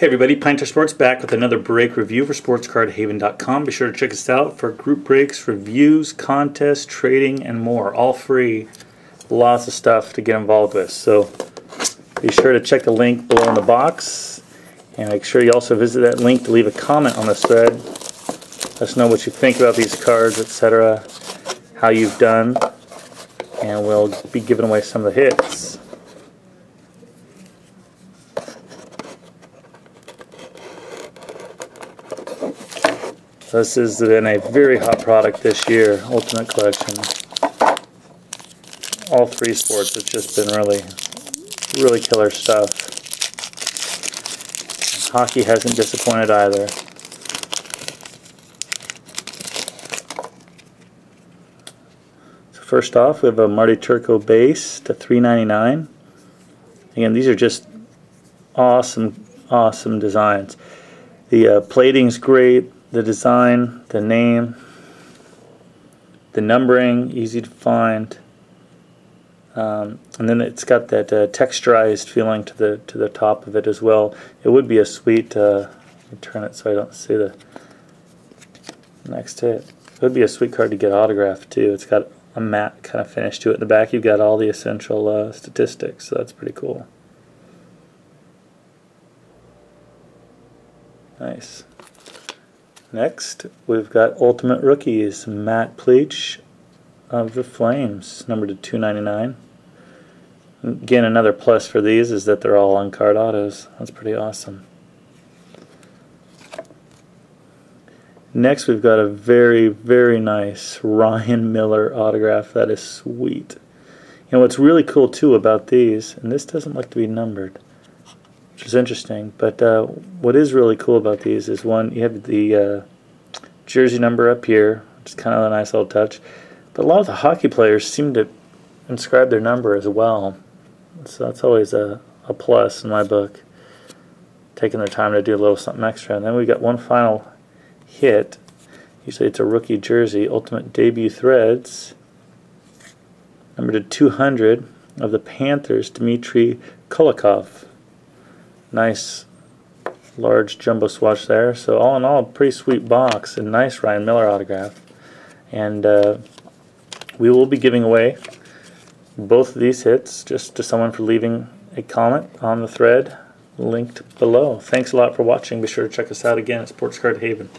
Hey everybody, Pinetar Sports back with another break review for SportsCardHaven.com. Be sure to check us out for group breaks, reviews, contests, trading, and more. All free. Lots of stuff to get involved with. So be sure to check the link below in the box. And make sure you also visit that link to leave a comment on this thread. Let us know what you think about these cards, etc. How you've done. And we'll be giving away some of the hits. This has been a very hot product this year, Ultimate Collection. All three sports, it's just been really, really killer stuff. Hockey hasn't disappointed either. So first off, we have a Marty Turco base to 3.99. Again, these are just awesome, awesome designs. The uh, plating's great the design, the name, the numbering, easy to find. Um, and then it's got that uh, texturized feeling to the to the top of it as well. It would be a sweet. Uh, let me turn it so I don't see the next hit. It would be a sweet card to get autographed too. It's got a matte kind of finish to it. In the back, you've got all the essential uh, statistics, so that's pretty cool. Nice. Next, we've got Ultimate Rookies, Matt Pelech of the Flames, number to 299. Again, another plus for these is that they're all on card autos. That's pretty awesome. Next, we've got a very, very nice Ryan Miller autograph. That is sweet. And what's really cool too about these, and this doesn't look to be numbered which is interesting. But uh, what is really cool about these is one, you have the uh, jersey number up here, which is kind of a nice little touch. But a lot of the hockey players seem to inscribe their number as well. So that's always a, a plus in my book, taking their time to do a little something extra. And then we got one final hit. Usually it's a rookie jersey, Ultimate Debut Threads, number to 200 of the Panthers, Dmitry Kulikov nice large jumbo swatch there. So all in all, pretty sweet box and nice Ryan Miller autograph. And uh, we will be giving away both of these hits just to someone for leaving a comment on the thread linked below. Thanks a lot for watching. Be sure to check us out again at Sports Card Haven.